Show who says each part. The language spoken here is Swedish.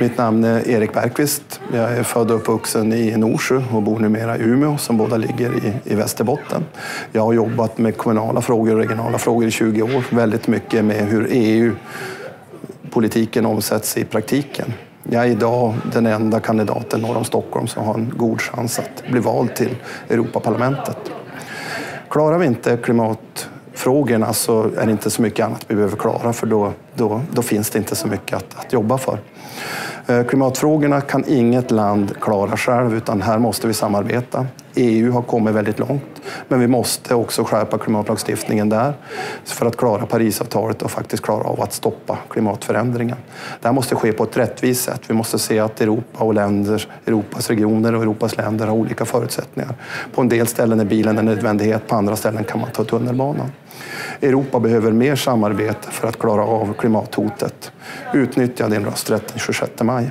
Speaker 1: Mitt namn är Erik Bergqvist. Jag är född och uppvuxen i Norsjö och bor numera i Umeå som båda ligger i, i Västerbotten. Jag har jobbat med kommunala frågor och regionala frågor i 20 år. Väldigt mycket med hur EU-politiken omsätts i praktiken. Jag är idag den enda kandidaten norr om Stockholm som har en god chans att bli vald till Europaparlamentet. Klarar vi inte klimat frågorna så är det inte så mycket annat vi behöver klara för då, då, då finns det inte så mycket att, att jobba för. Eh, klimatfrågorna kan inget land klara själv utan här måste vi samarbeta. EU har kommit väldigt långt men vi måste också skärpa klimatlagstiftningen där för att klara Parisavtalet och faktiskt klara av att stoppa klimatförändringen. Det här måste ske på ett rättvist sätt. Vi måste se att Europa och länder, Europas regioner och Europas länder har olika förutsättningar. På en del ställen är bilen en nödvändighet, på andra ställen kan man ta tunnelbanan. Europa behöver mer samarbete för att klara av klimathotet. Utnyttja din rösträtt den 26 maj.